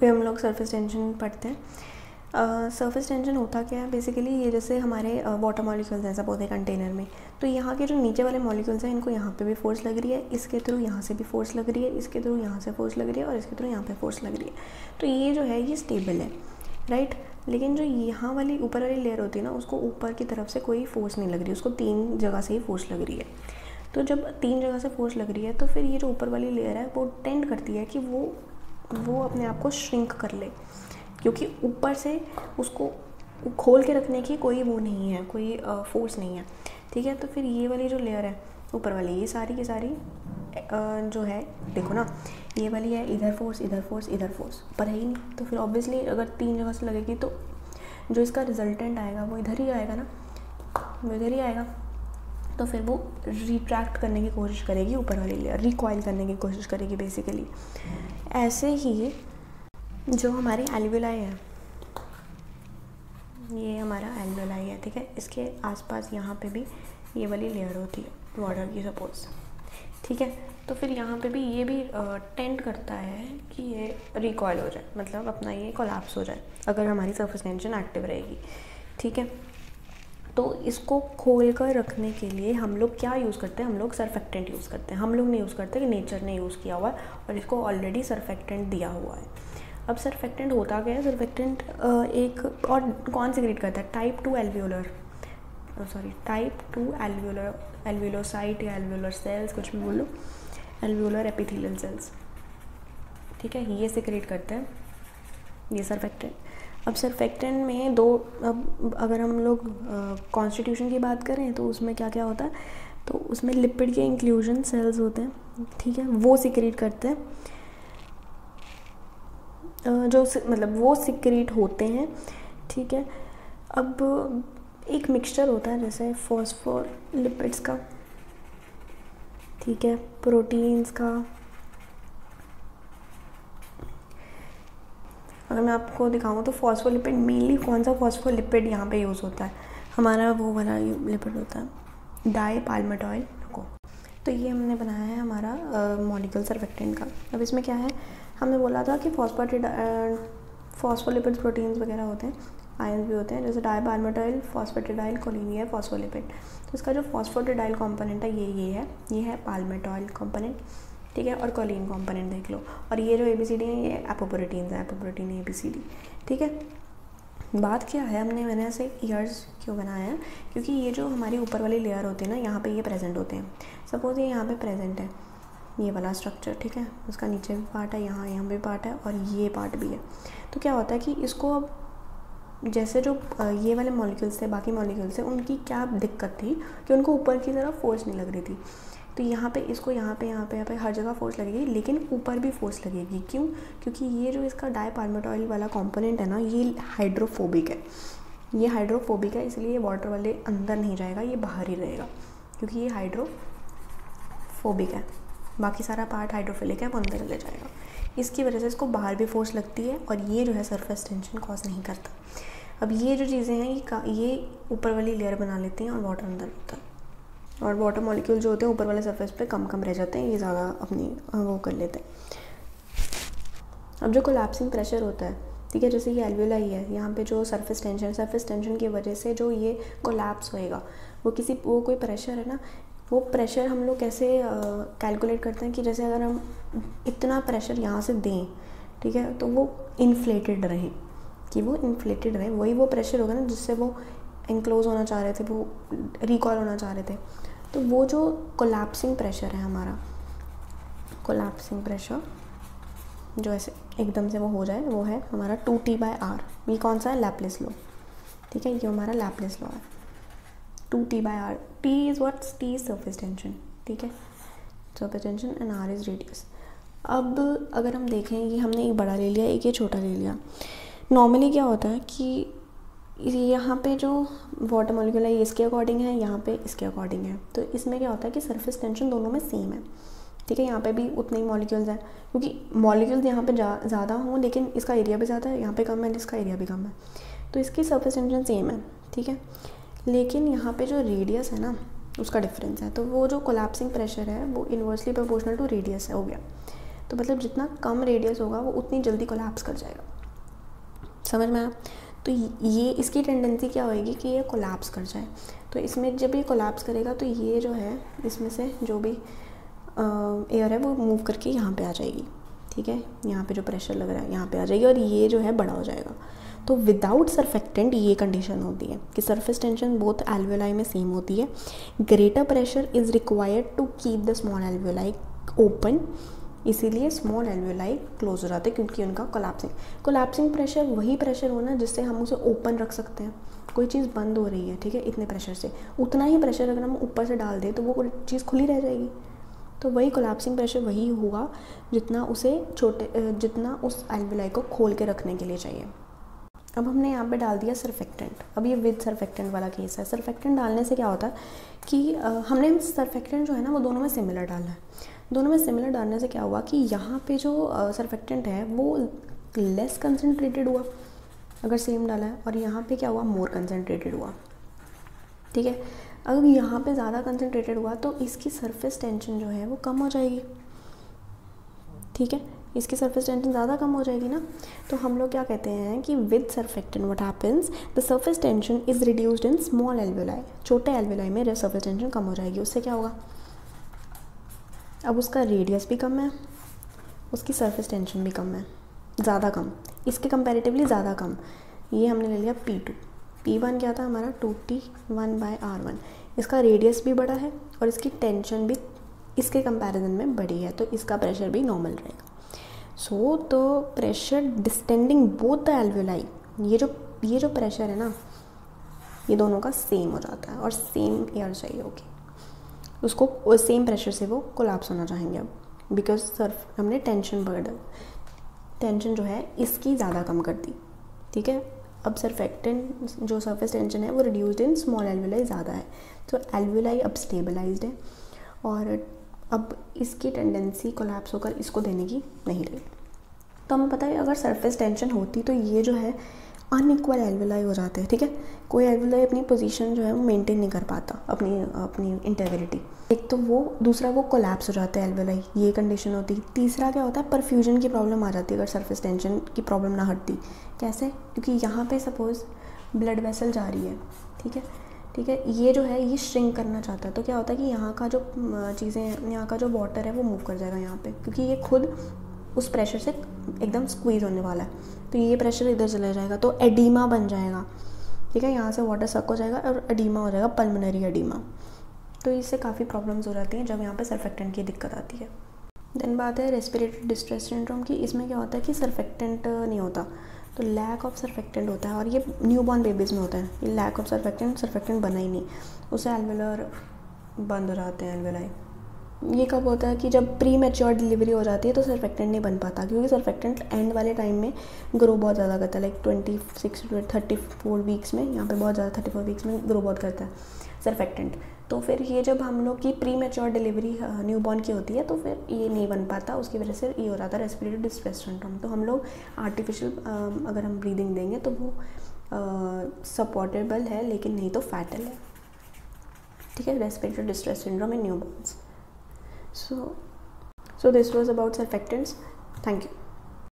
फिर हम लोग सरफेस टेंशन पढ़ते हैं। सरफेस टेंशन होता क्या है? बेसिकली ये जैसे हमारे वाटर मॉलिक्यूल्स हैं सपोज़ है कंटेनर में। तो यहाँ के जो नीचे वाले मॉलिक्यूल्स हैं, इनको यहाँ पे भी फोर्स लग रही है, इसके थ्रू यहाँ से भी फोर्स लग रही है, इसके थ्रू यहाँ से फोर्स लग रही है और इसके थ्रू यहाँ पे फोर्स लग रही है। तो ये जो है, ये स्टेबल है राइट लेकिन जो यहाँ वाली ऊपर वाली लेयर होती है ना, उसको ऊपर की तरफ़ से कोई फोर्स नहीं लग रही, उसको तीन जगह से ही फोर्स लग रही है। तो जब तीन जगह से फोर्स लग रही है तो फिर ये जो ऊपर वाली लेयर है, वो टेंड करती है कि वो वो अपने आप को श्रिंक कर ले। क्योंकि ऊपर से उसको खोल के रखने की कोई वो नहीं है, कोई फोर्स नहीं है। ठीक है? तो फिर ये वाली जो लेयर है, ऊपर वाली, ये सारी की सारी जो है, देखो ना, ये वाली है, इधर फोर्स इधर फोर्स इधर फोर्स पर है ही नहीं। तो फिर ऑब्वियसली अगर तीन जगह से लगेगी तो जो इसका रिजल्टेंट आएगा, वो इधर ही आएगा ना? वो इधर ही आएगा। तो फिर वो रिट्रैक्ट करने की कोशिश करेगी ऊपर वाली लेयर रिकॉयल करने की कोशिश करेगी बेसिकली ऐसे ही जो हमारी एल्वुलाई है, ये हमारा एल्वुलाई है, ठीक है? इसके आसपास यहाँ पे भी ये वाली लेयर होती है वाटर की सपोज़ ठीक है? तो फिर यहाँ पे भी ये भी टेंट करता है कि ये रिकॉयल हो जाए मतलब अपना ये कोलैप्स हो जाए, अगर हमारी सरफेस टेंशन एक्टिव रहेगी। ठीक है? तो इसको खोल कर रखने के लिए हम लोग क्या यूज़ करते हैं? हम लोग सरफेक्टेंट यूज़ करते हैं। हम लोग नहीं यूज़ करते कि नेचर ने यूज़ किया हुआ है और इसको ऑलरेडी सरफेक्टेंट दिया हुआ है। अब सरफेक्टेंट होता क्या है? सरफेक्टेंट एक और कौन सिक्रेट करता है? Type two alveolar sorry type two alveolar alveolocyte या एल्व्यूलर सेल्स कुछ भी बोलो एल्व्यूलर एपिथेलियल सेल्स ठीक है? ये सिक्रेट करते हैं। ये सरफेक्टेंट अब सरफेक्टेंट में दो, अब, अगर हम लोग कॉन्स्टिट्यूशन की बात करें तो उसमें क्या क्या होता है? तो उसमें लिपिड के इंक्लूजन सेल्स होते हैं, ठीक है? वो सिक्रेट करते हैं। जो मतलब वो सिक्रेट होते हैं, ठीक है? अब एक मिक्सचर होता है, जैसे फॉस्फोर लिपिड्स का, ठीक है? प्रोटीन्स का अगर मैं आपको दिखाऊँ तो फॉस्फोलिपिड मेनली कौन सा फॉस्फोलिपिड यहाँ पे यूज़ होता है? हमारा वो वाला लिपिड होता है। डाई पालमेटॉइल को तो ये हमने बनाया है हमारा मॉलिक्यूल सर्वेक्टेंट का। अब इसमें क्या है? हमने बोला था कि फॉस्फोटिड फॉस्फोलिपिड प्रोटीन्स वगैरह होते हैं आयन भी होते हैं, जैसे di palmitoyl phosphatidyl choline phospholipid तो इसका जो फॉस्फोटिडाइल कॉम्पोनेंट है, ये ये है। ये है पालमेटॉइल कंपोनेंट ठीक है? और कॉलिन कॉम्पोनेंट देख लो। और ये जो ए बी सी डी है, ये एपोप्रोटीन है apoprotein A B C D ठीक है? बात क्या है? हमने मैंने ऐसे ईयर्स क्यों बनाया है? क्योंकि ये जो हमारी ऊपर वाली लेयर होती है ना, यहाँ पे ये प्रेजेंट होते हैं। सपोज़ ये यहाँ पे प्रेजेंट है। ये वाला स्ट्रक्चर ठीक है? उसका नीचे भी पार्ट है, यहाँ यहाँ भी पार्ट है, और ये पार्ट भी है। तो क्या होता है कि इसको अब जैसे जो ये वाले मॉलिक्यूल्स थे, बाकी मॉलिक्यूल्स थे, उनकी क्या दिक्कत थी कि उनको ऊपर की तरफ़ फोर्स नहीं लग रही थी? तो यहाँ पे इसको यहाँ पे यहाँ पे यहाँ पे हर जगह फोर्स लगेगी, लेकिन ऊपर भी फोर्स लगेगी। क्यों? क्योंकि ये जो इसका डाई पालमेटॉइल वाला कॉम्पोनेंट है ना, ये हाइड्रोफोबिक है। ये हाइड्रोफोबिक है, इसलिए ये वाटर वाले अंदर नहीं जाएगा, ये बाहर ही रहेगा, क्योंकि ये हाइड्रोफोबिक है। बाकी सारा पार्ट हाइड्रोफिलिक है, वो अंदर चले जाएगा। इसकी वजह से इसको बाहर भी फोर्स लगती है और ये जो है सरफेस टेंशन कॉज नहीं करता। अब ये जो चीज़ें हैं, ये ये ऊपर वाली लेयर बना लेती हैं और वाटर अंदर होता है। और वाटर मॉलिक्यूल जो होते हैं, ऊपर वाले सरफेस पे कम कम रह जाते हैं, ये ज़्यादा अपनी वो कर लेते हैं। अब जो कोलैप्सिंग प्रेशर होता है, ठीक है, जैसे ये एलवेला ही है यहाँ पे जो सरफेस टेंशन सरफेस टेंशन की वजह से जो ये कोलैप्स होएगा, वो किसी, वो कोई प्रेशर है ना, वो प्रेशर हम लोग कैसे कैलकुलेट करते हैं कि जैसे अगर हम इतना प्रेशर यहाँ से दें, ठीक है तो वो इन्फ्लेटेड रहें, कि वो इन्फ्लेटेड रहे, वही वो प्रेशर होगा ना, जिससे वो इनक्लोज होना चाह रहे थे, वो रिकॉल होना चाह रहे थे। तो वो जो कोलैप्सिंग प्रेशर है हमारा कोलैप्सिंग प्रेशर जो ऐसे एकदम से वो हो जाए, वो है हमारा टू टी बाई आर ये कौन सा है? लैपलेस लो ठीक है, ये हमारा लैपलेस लो है। Two T by R T is what T is surface tension ठीक है? Surface tension and R is radius अब अगर हम देखें कि हमने एक बड़ा ले लिया, एक ये छोटा ले लिया। नॉर्मली क्या होता है कि यहाँ पे जो वाटर मॉलिक्यूल है, इसके अकॉर्डिंग है, यहाँ पे इसके अकॉर्डिंग है। तो इसमें क्या होता है कि सरफेस टेंशन दोनों में सेम है। ठीक है, यहाँ पे भी उतने ही मॉलिक्यूल्स हैं। क्योंकि मॉलिक्यूल्स यहाँ पे ज़्यादा हों, लेकिन इसका एरिया भी ज़्यादा है, यहाँ पे कम है, इसका एरिया भी कम है। तो इसकी सरफेस टेंशन सेम है, ठीक है? लेकिन यहाँ पे जो रेडियस है ना, उसका डिफरेंस है। तो वो जो कोलैप्सिंग प्रेशर है, वो इन्वर्सली प्रोपोर्शनल टू रेडियस है, हो गया। तो मतलब जितना कम रेडियस होगा, वो उतनी जल्दी कोलैप्स कर जाएगा। समझ में आया? तो ये, इसकी टेंडेंसी क्या होएगी कि ये कोलैप्स कर जाए। तो इसमें जब ये कोलैप्स करेगा तो ये जो है, इसमें से जो भी एयर है, वो मूव करके यहाँ पे आ जाएगी। ठीक है? यहाँ पे जो प्रेशर लग रहा है, यहाँ पे आ जाएगी और ये जो है, बड़ा हो जाएगा। तो विदाउट सरफेक्टेंट ये कंडीशन होती है कि सरफेस टेंशन बोथ एल्वेलाई में सेम होती है। Greater pressure is required to keep the small alveoli open इसीलिए स्मॉल एल्वेलाई क्लोज हो जाते हैं क्योंकि उनका कोलैप्सिंग कोलैप्सिंग प्रेशर वही प्रेशर होना जिससे हम उसे ओपन रख सकते हैं। कोई चीज़ बंद हो रही है, ठीक है, इतने प्रेशर से। उतना ही प्रेशर अगर हम ऊपर से डाल दें तो वो चीज़ खुली रह जाएगी। तो वही कोलैप्सिंग प्रेशर वही होगा जितना उसे छोटे जितना उस एल्वेलाई को खोल के रखने के लिए चाहिए। अब हमने यहाँ पे डाल दिया सरफेक्टेंट अब ये विद सर्फेक्टेंट वाला केस है। सरफेक्टेंट डालने से क्या होता है कि हमने सरफेक्टेंट जो है ना वो दोनों में सिमिलर डाला है। दोनों में सिमिलर डालने से क्या हुआ कि यहाँ पे जो सरफेक्टेंट है, वो लेस कंसनट्रेटेड हुआ, अगर सेम डाला है, और यहाँ पे क्या हुआ मोर कंसनट्रेटेड हुआ। ठीक है? अगर यहाँ पे ज़्यादा कंसनट्रेटेड हुआ तो इसकी सरफेस टेंशन जो है, वो कम हो जाएगी। ठीक है? इसकी सरफेस टेंशन ज़्यादा कम हो जाएगी ना तो हम लोग क्या कहते हैं कि with surfactant what happens the surface tension is reduced in small alveoli छोटे एल्वेलाई में सरफेस टेंशन कम हो जाएगी, उससे क्या होगा? अब उसका रेडियस भी कम है, उसकी सरफेस टेंशन भी कम है, ज़्यादा कम, इसके कंपेरेटिवली ज़्यादा कम। ये हमने ले लिया पी टू पी वन क्या था हमारा? Two T one by R one इसका रेडियस भी बड़ा है और इसकी टेंशन भी इसके कंपैरिजन में बड़ी है तो इसका प्रेशर भी नॉर्मल रहेगा। सो तो pressure distending both the alveoli ये जो ये जो प्रेशर है ना, ये दोनों का सेम हो जाता है और सेम एयर चाहिए होगी। उसको सेम प्रेशर से वो कोलाप्स होना चाहेंगे अब। बिकॉज़ सर्फ हमने टेंशन बढ़ टेंशन जो है, इसकी ज़्यादा कम कर दी। ठीक है? अब सरफेक्टेंट जो सरफेस टेंशन है, वो रिड्यूस्ड इन स्मॉल एल्वेलाई ज़्यादा है। तो एल्वेलाई अब स्टेबलाइज्ड है और अब इसकी टेंडेंसी कोलैप्स होकर इसको देने की नहीं रही तो हमें पता है, अगर सरफेस टेंशन होती तो ये जो है अनइक्वल एल्वेलाई हो जाते हैं, ठीक है? कोई एल्वेलाई अपनी पोजीशन जो है वो मेंटेन नहीं कर पाता, अपनी अपनी इंटेग्रिटी एक तो वो, दूसरा वो कोलैप्स हो जाता है एल्वेलाई ये कंडीशन होती है. तीसरा क्या होता है? परफ्यूजन की प्रॉब्लम आ जाती है अगर सरफेस टेंशन की प्रॉब्लम ना हटती. कैसे? क्योंकि यहाँ पे सपोज़ ब्लड वेसल जा रही है, ठीक है? ठीक है? ये जो है, ये श्रिंक करना चाहता है. तो क्या होता है कि यहाँ का जो चीज़ें यहाँ का जो वाटर है वो मूव कर जाएगा यहाँ पे. क्योंकि ये खुद उस प्रेशर से एकदम स्क्वीज़ होने वाला है। तो ये प्रेशर इधर चला जाएगा तो एडीमा बन जाएगा। ठीक है, यहाँ से वाटर सक हो जाएगा और एडीमा हो जाएगा पल्मनरी एडीमा तो इससे काफ़ी प्रॉब्लम्स हो जाती हैं जब यहाँ पर सरफेक्टेंट की दिक्कत आती है। देन बात है रेस्पिरेटरी डिस्ट्रेस सिंड्रोम की। इसमें क्या होता है कि सरफेक्टेंट नहीं होता। तो लैक ऑफ़ सरफेक्टेंट होता है और ये न्यू बॉर्न बेबीज़ में होता है। ये लैक ऑफ़ सरफेक्टेंट सरफेक्टेंट बना ही नहीं। उससे एलवेलर बंद हो जाते हैं एलवेलाई ये कब होता है कि जब प्री मेच्योर डिलीवरी हो जाती है तो सरफेक्टेंट नहीं बन पाता, क्योंकि सरफेक्टेंट एंड वाले टाइम में ग्रो बहुत ज़्यादा करता है like twenty six thirty four weeks में, यहाँ पे बहुत ज़्यादा थर्टी फोर वीक्स में ग्रो बहुत करता है सरफेक्टेंट तो फिर ये जब हम लोग की premature delivery newborn की होती है तो फिर ये नहीं बन पाता, उसकी वजह से ये हो रहा था रेस्पिरेटरी डिस्ट्रेस सिंड्रोम तो हम लोग आर्टिफिशियल अगर हम ब्रीदिंग देंगे तो वो सपोर्टेबल है, लेकिन नहीं तो फैटल है. ठीक है? Respiratory distress syndrome in newborns so so this was about surfactants thank you.